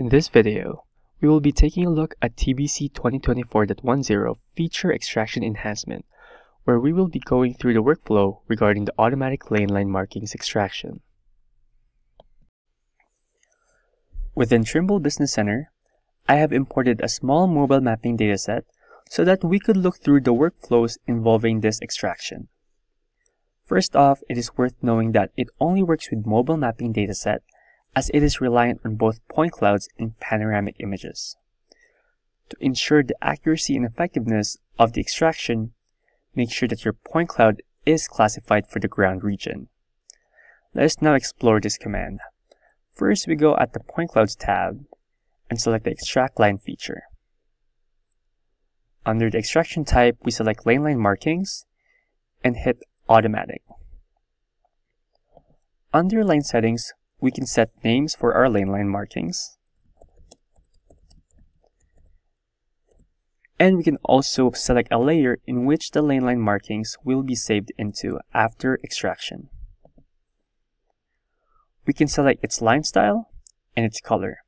In this video, we will be taking a look at TBC 2024.10 Feature Extraction Enhancement, where we will be going through the workflow regarding the automatic lane line markings extraction. Within Trimble Business Center, I have imported a small mobile mapping dataset so that we could look through the workflows involving this extraction. First off, it is worth knowing that it only works with mobile mapping dataset as it is reliant on both point clouds and panoramic images. To ensure the accuracy and effectiveness of the extraction, make sure that your point cloud is classified for the ground region. Let us now explore this command. First, we go at the Point Clouds tab and select the Extract Line feature. Under the extraction type, we select Lane Line Markings and hit Automatic. Under Line Settings, we can set names for our lane line markings. And we can also select a layer in which the lane line markings will be saved into after extraction. We can select its line style and its color.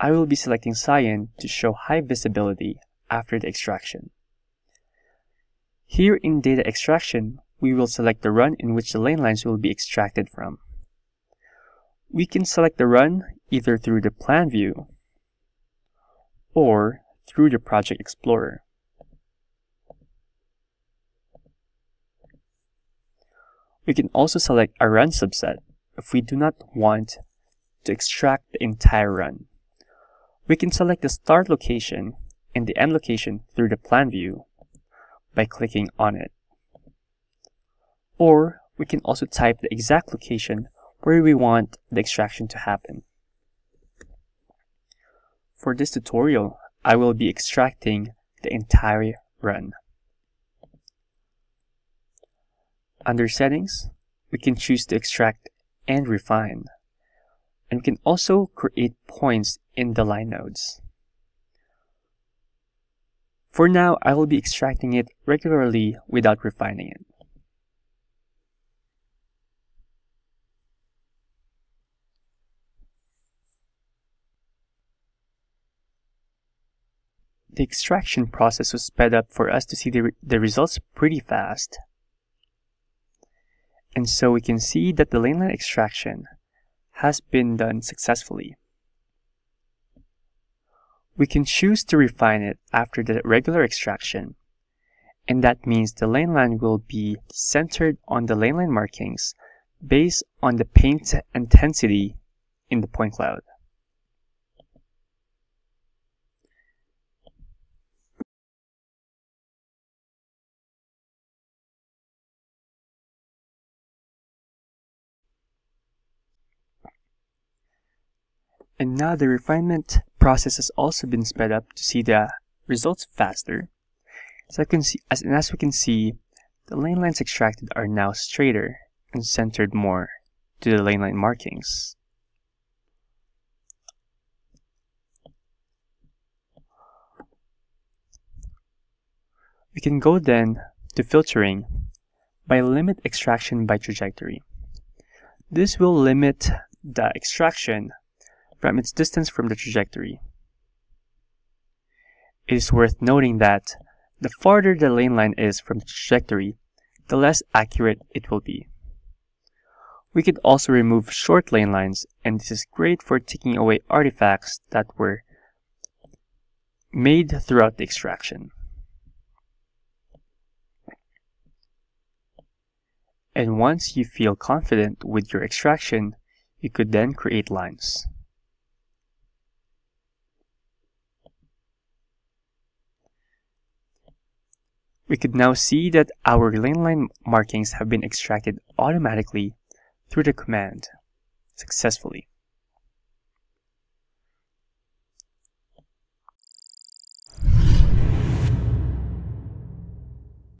I will be selecting cyan to show high visibility after the extraction. Here in data extraction, we will select the run in which the lane lines will be extracted from. We can select the run either through the plan view or through the Project Explorer. We can also select a run subset if we do not want to extract the entire run. We can select the start location and the end location through the plan view by clicking on it. Or we can also type the exact location where we want the extraction to happen. For this tutorial, I will be extracting the entire run. Under settings, we can choose to extract and refine. And we can also create points in the line nodes. For now, I will be extracting it regularly without refining it. The extraction process was sped up for us to see the, re the results pretty fast. And so we can see that the lane line extraction has been done successfully. We can choose to refine it after the regular extraction, and that means the lane line will be centered on the lane line markings based on the paint intensity in the point cloud. And now the refinement process has also been sped up to see the results faster. So I can see, as, and as we can see, the lane lines extracted are now straighter and centered more to the lane line markings. We can go then to filtering by limit extraction by trajectory. This will limit the extraction from its distance from the trajectory. It is worth noting that the farther the lane line is from the trajectory, the less accurate it will be. We could also remove short lane lines, and this is great for taking away artifacts that were made throughout the extraction. And once you feel confident with your extraction, you could then create lines. We could now see that our lane line markings have been extracted automatically through the command successfully.